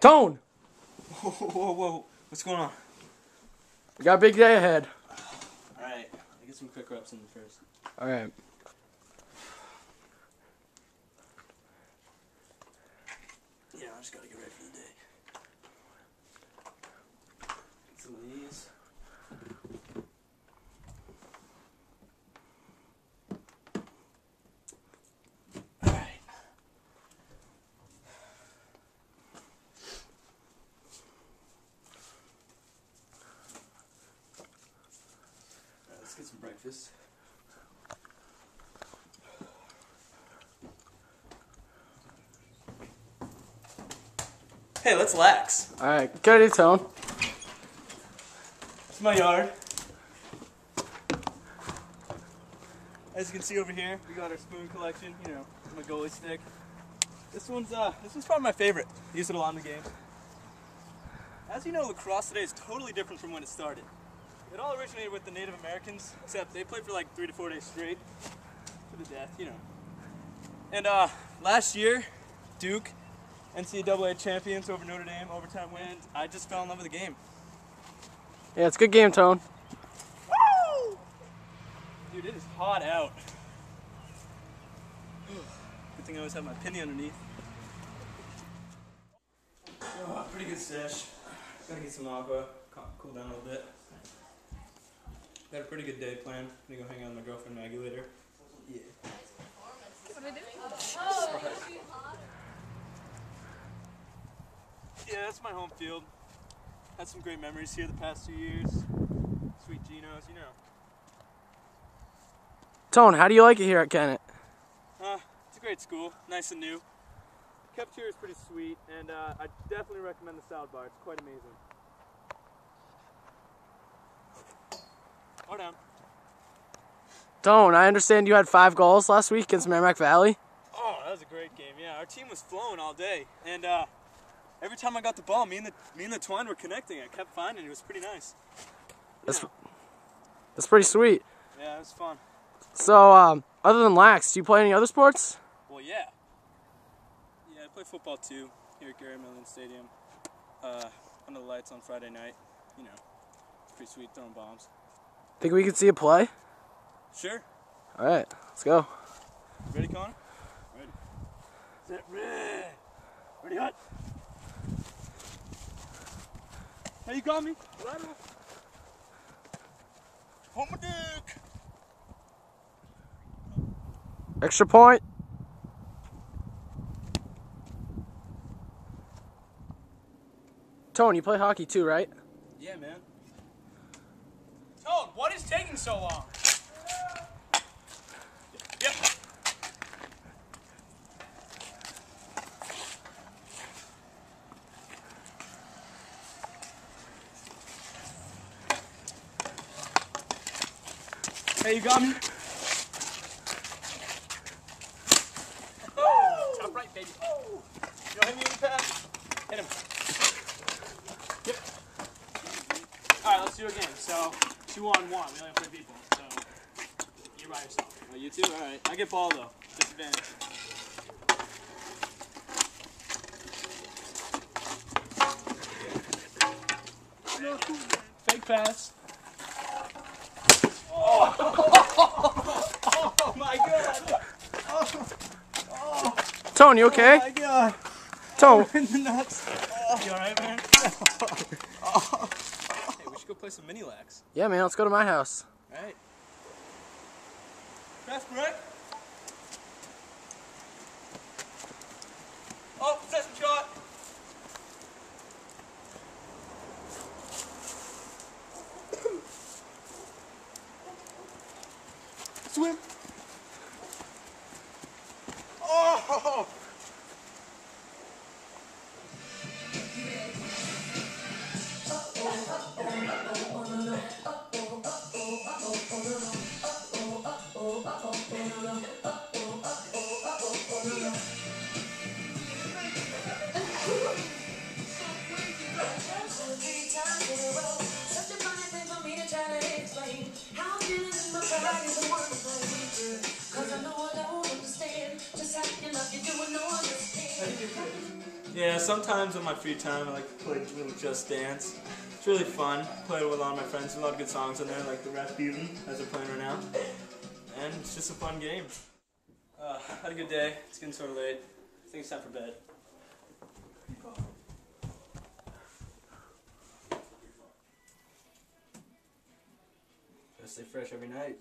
Tone, Whoa, whoa, whoa. What's going on? we got a big day ahead. Alright, I get some quick reps in first. All right. Yeah, I just gotta get ready for the day. Get some of these. Get some breakfast. Hey, let's lax. All right. Good idea, Tone. It's my yard. As you can see over here, we got our spoon collection. You know, my goalie stick. This one's uh, this one's probably my favorite. I use it a lot in the game. As you know, lacrosse today is totally different from when it started. It all originated with the Native Americans, except they played for like three to four days straight, to the death. You know. And uh, last year, Duke, NCAA champions over Notre Dame, overtime win. I just fell in love with the game. Yeah, it's a good game, Tone. Woo! Dude, it is hot out. Good thing I always have my penny underneath. Oh, pretty good sesh. Gotta get some aqua, cool down a little bit. Got a pretty good day planned. Gonna go hang out with my girlfriend Maggie later. Yeah. Yeah, that's my home field. Had some great memories here the past two years. Sweet Geno's, you know. Tone, how do you like it here at Kennett? Uh, it's a great school, nice and new. The Cafeteria is pretty sweet, and uh, I definitely recommend the salad bar. It's quite amazing. Down. Tone, I understand you had five goals last week against Merrimack Valley. Oh, that was a great game. Yeah, our team was flowing all day, and uh, every time I got the ball, me and the me and the twine were connecting. I kept finding it. It was pretty nice. That's that's pretty sweet. yeah, it was fun. So, um, other than lax, do you play any other sports? Well, yeah. Yeah, I play football too here at Gary Million Stadium. Uh, under the lights on Friday night. You know, it's pretty sweet throwing bombs. Think we could see a play? Sure. All right, let's go. Ready, Connor? Ready. Set, ready. Ready, hot. Hey, you got me. Lateral. Hold my dick. Extra point. Tone, you play hockey too, right? Yeah, man. Toad, what is taking so long? Yep. Hey, you got me? Top right, baby. You hit me in the pass? Hit him. Yep. All right, let's do it again. So, two on one. We only have three people. So, you're by yourself. Oh, you too? Alright. I get ball though. Disadvantage. Fake pass. Oh my god! Tone, you okay? Oh my god! Tone, In the nuts! You all right, man? Hey, we should go play some mini lax. yeah, man, let's go to my house. Alright. Fast break. Oh, second shot. Swim. Yeah, sometimes on my free time I like to play little Just Dance. It's really fun. Play it with a lot of my friends. There's A lot of good songs on there, like the Rasputin, as they're playing right now. And it's just a fun game. Uh, had a good day. It's getting sort of late. I think it's time for bed. Gotta stay fresh every night.